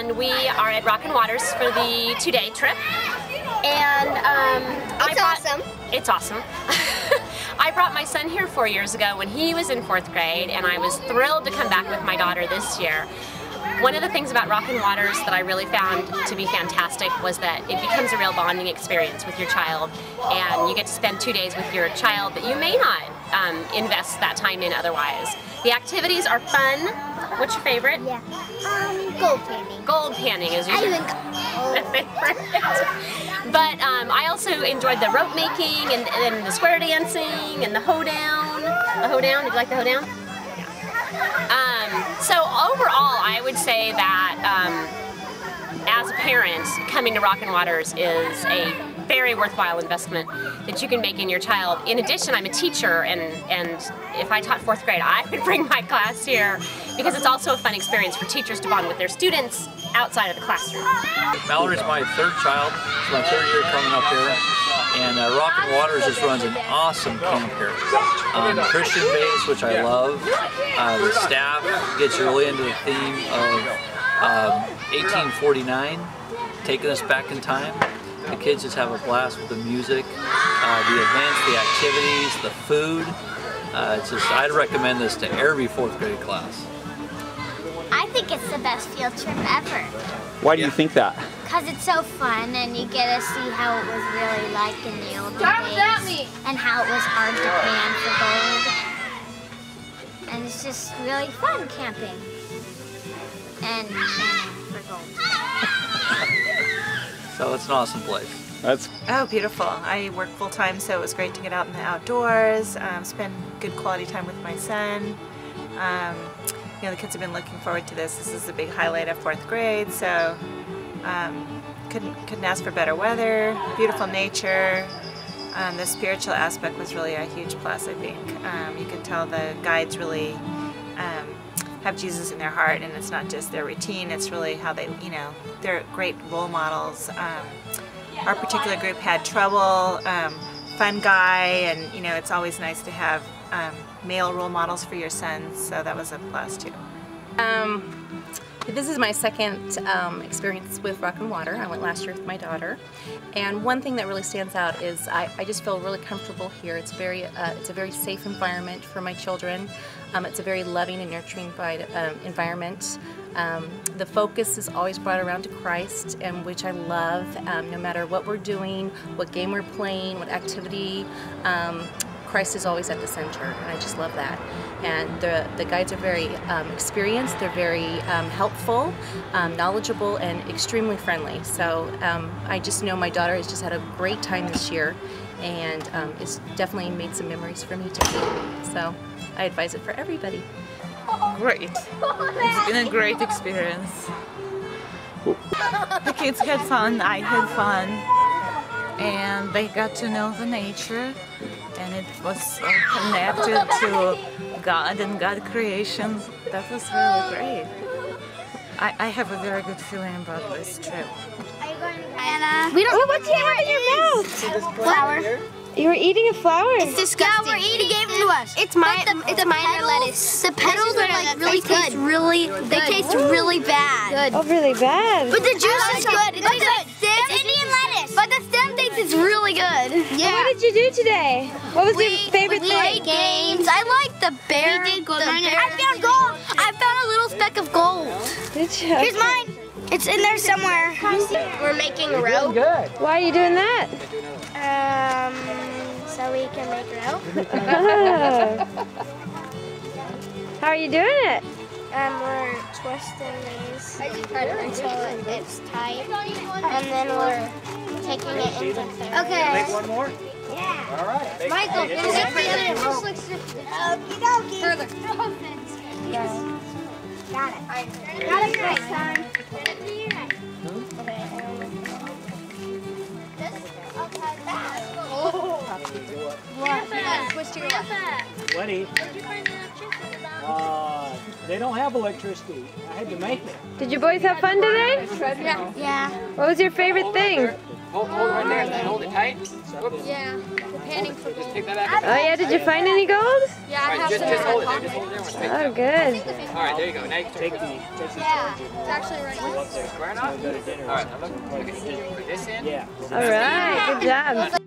and we are at Rock and Waters for the two-day trip. And um, it's brought, awesome. It's awesome. I brought my son here four years ago when he was in fourth grade, and I was thrilled to come back with my daughter this year. One of the things about Rockin' Waters that I really found to be fantastic was that it becomes a real bonding experience with your child and you get to spend two days with your child that you may not um, invest that time in otherwise. The activities are fun. What's your favorite? Yeah. Um, gold panning. Gold panning is your favorite. but um, I also enjoyed the rope making and, and the square dancing and the hoedown. The hoedown, did you like the hoedown? Um, so overall, I would say that um, as a parent, coming to Rock and Waters is a very worthwhile investment that you can make in your child. In addition, I'm a teacher, and, and if I taught fourth grade, I would bring my class here because it's also a fun experience for teachers to bond with their students outside of the classroom. Mallory's my third child. It's my third year coming up here. And uh, Rockin' Waters just runs an awesome camp here. Um, Christian based, which I love. Uh, the staff gets really into the theme of um, 1849, taking us back in time. The kids just have a blast with the music, uh, the events, the activities, the food. Uh, it's just, I'd recommend this to every fourth grade class. I think it's the best field trip ever. Why do yeah. you think that? Because it's so fun and you get to see how it was really like in the old days. And how it was hard to pan for gold. And it's just really fun camping. And panning for gold. so it's an awesome place. That's oh beautiful. I work full time, so it was great to get out in the outdoors, um, spend good quality time with my son. Um, you know, the kids have been looking forward to this. This is a big highlight of fourth grade, so um, couldn't, couldn't ask for better weather, beautiful nature. Um, the spiritual aspect was really a huge plus, I think. Um, you can tell the guides really um, have Jesus in their heart, and it's not just their routine, it's really how they, you know, they're great role models. Um, our particular group had trouble, um, fun guy, and, you know, it's always nice to have male role models for your sons, so that was a plus too. Um, this is my second um, experience with Rock and Water. I went last year with my daughter, and one thing that really stands out is I, I just feel really comfortable here. It's very, uh, it's a very safe environment for my children. Um, it's a very loving and nurturing um, environment. Um, the focus is always brought around to Christ, and which I love. Um, no matter what we're doing, what game we're playing, what activity, um, Christ is always at the center, and I just love that. And the, the guides are very um, experienced, they're very um, helpful, um, knowledgeable, and extremely friendly. So um, I just know my daughter has just had a great time this year, and um, it's definitely made some memories for me too. So I advise it for everybody. Great. It's been a great experience. The kids had fun, I had fun, and they got to know the nature and it was uh, connected to God and God creation. That was really great. I, I have a very good feeling about this trip. Anna, we don't. Oh, what do you have in your mouth? Flower. You were eating a flower? It's disgusting. Yeah, we're eating. He gave it to us. It's my. The, it's a miner's lettuce. The petals are like really taste really. Good. They taste really bad. Good. Oh, really bad. But the juice is good. It's, good. it's Indian do today? What was we, your favorite we thing? Played games. I like the bear. We did gold. I found gold. I found a little speck of gold. Good job. Here's mine. It's in there somewhere. We're making rope. Good. Why are you doing that? Um, so we can make rope. How are you doing it? Um, we're twisting these until it's tight, and then we're taking it into the Okay. Make one more? Yeah. All right. Michael, get it further. Okie dokie. Further. Yeah. Got it. Got it great time. Lenny. Uh, they don't have electricity. I had to make it. Did you boys have fun today? Yeah. Yeah. What was your favorite thing? Hold, hold it right there. Hold it tight. Whoops. Yeah, the panning for Just gold. that back. Oh yeah, did you find any gold? Yeah, I All right, have just, some just in my hold it there. Just hold it there. Oh good. All right, there you go. Now you can Take the, take the Yeah, it's actually right here. there. Square enough? Go to dinner. All right, now look, look at, put this in. All right, good job.